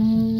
Mm-hmm.